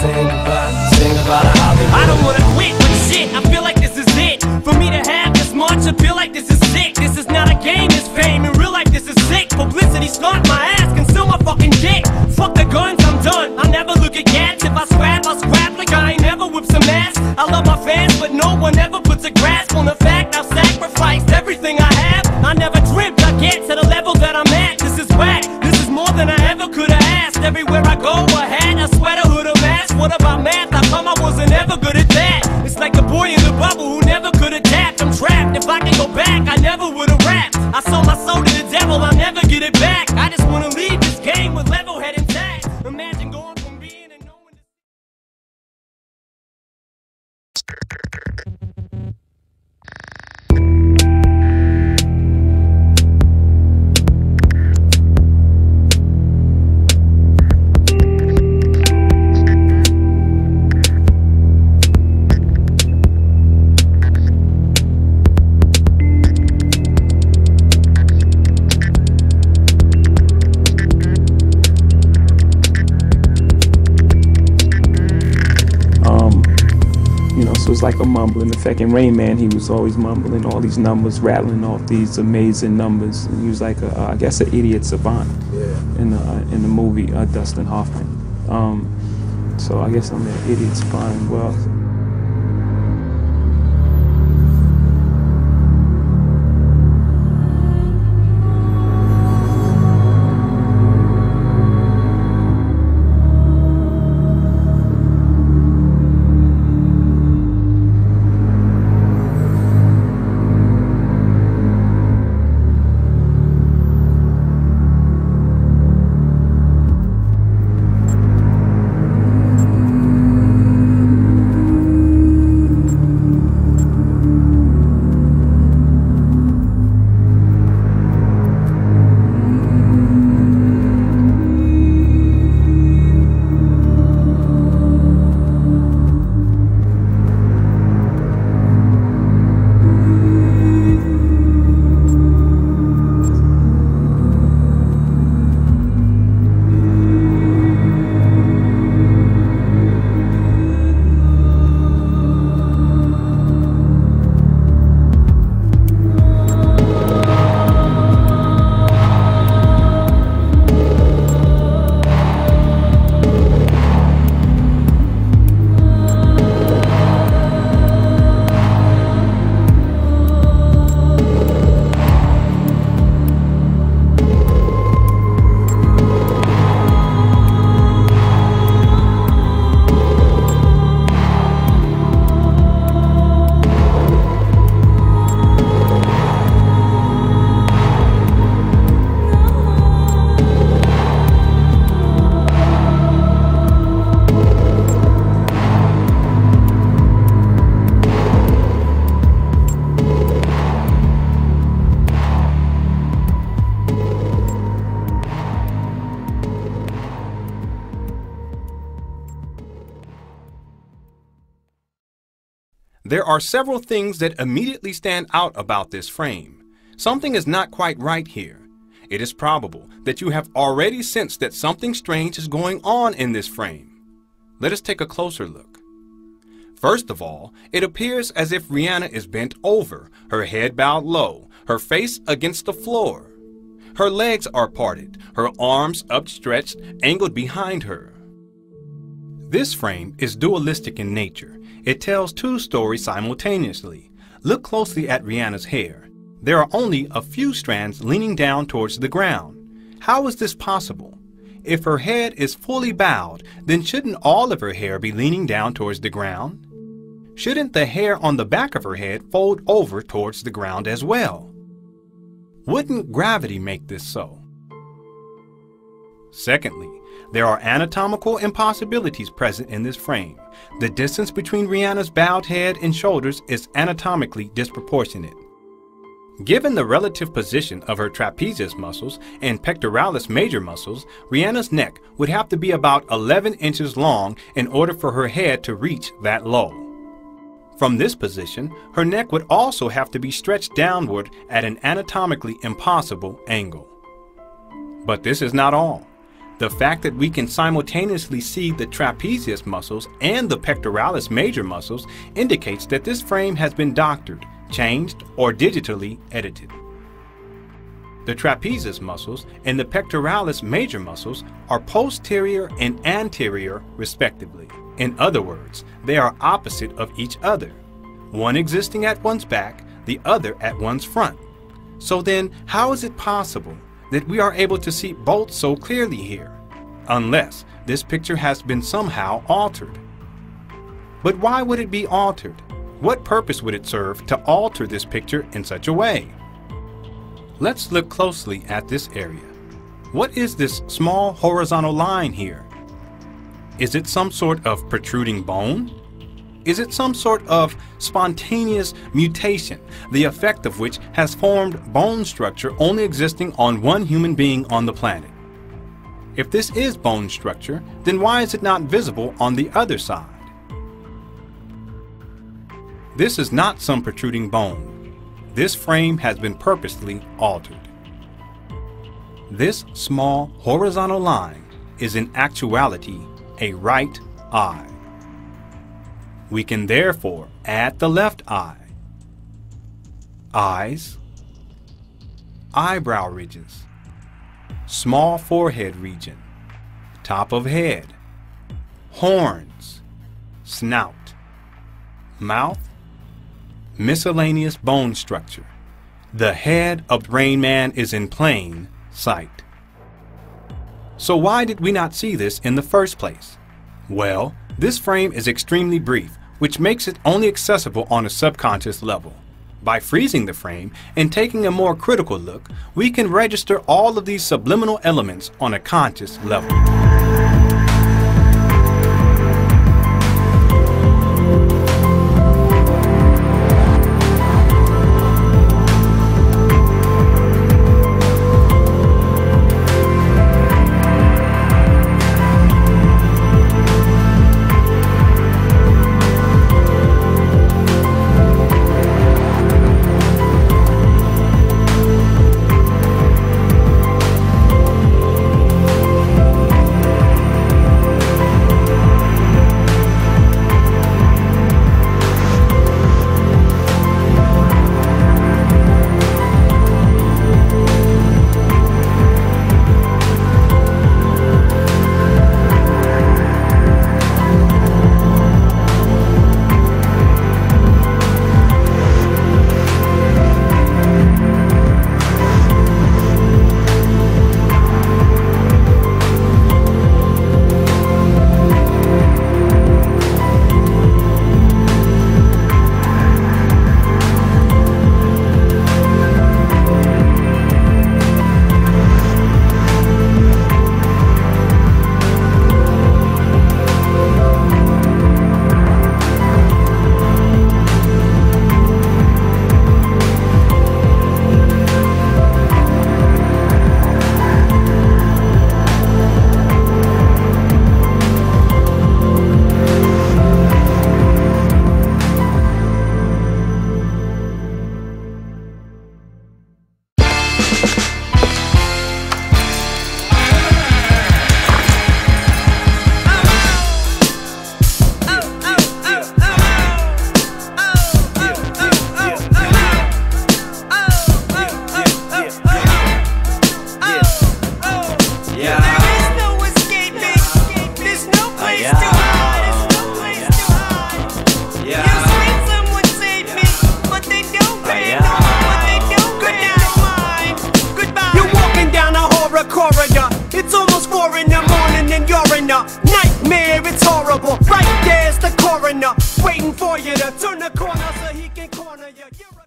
sing about, sing about Hollywood. I don't wanna quit, but shit, I feel like this is it. For me to have this much, I feel like this is sick. This is not a game, it's fame. In real life, this is sick. Publicity stunt my ass, conceal my fucking dick. Fuck the guns, I'm done. I never look at cats. If I scrap, I'll scrap like I ain't never whipped some ass. I love my fans, but know, like a mumbling effect. In Rain Man, he was always mumbling all these numbers, rattling off these amazing numbers. And he was like, a, I guess, an idiot savant in the uh, in the movie uh, Dustin Hoffman. Um, so I guess I'm an idiot savant. Well, There are several things that immediately stand out about this frame. Something is not quite right here. It is probable that you have already sensed that something strange is going on in this frame. Let us take a closer look. First of all, it appears as if Rihanna is bent over, her head bowed low, her face against the floor. Her legs are parted, her arms upstretched, angled behind her. This frame is dualistic in nature. It tells two stories simultaneously. Look closely at Rihanna's hair. There are only a few strands leaning down towards the ground. How is this possible? If her head is fully bowed, then shouldn't all of her hair be leaning down towards the ground? Shouldn't the hair on the back of her head fold over towards the ground as well? Wouldn't gravity make this so? Secondly, there are anatomical impossibilities present in this frame. The distance between Rihanna's bowed head and shoulders is anatomically disproportionate. Given the relative position of her trapezius muscles and pectoralis major muscles, Rihanna's neck would have to be about 11 inches long in order for her head to reach that low. From this position, her neck would also have to be stretched downward at an anatomically impossible angle. But this is not all. The fact that we can simultaneously see the trapezius muscles and the pectoralis major muscles indicates that this frame has been doctored, changed, or digitally edited. The trapezius muscles and the pectoralis major muscles are posterior and anterior respectively. In other words, they are opposite of each other, one existing at one's back, the other at one's front. So then, how is it possible that we are able to see both so clearly here? Unless this picture has been somehow altered. But why would it be altered? What purpose would it serve to alter this picture in such a way? Let's look closely at this area. What is this small horizontal line here? Is it some sort of protruding bone? Is it some sort of spontaneous mutation, the effect of which has formed bone structure only existing on one human being on the planet? If this is bone structure, then why is it not visible on the other side? This is not some protruding bone. This frame has been purposely altered. This small horizontal line is in actuality a right eye. We can therefore add the left eye, eyes, eyebrow ridges, small forehead region, top of head, horns, snout, mouth, miscellaneous bone structure. The head of Rain Man is in plain sight. So why did we not see this in the first place? Well, this frame is extremely brief, which makes it only accessible on a subconscious level. By freezing the frame and taking a more critical look, we can register all of these subliminal elements on a conscious level. the corner so he can corner you.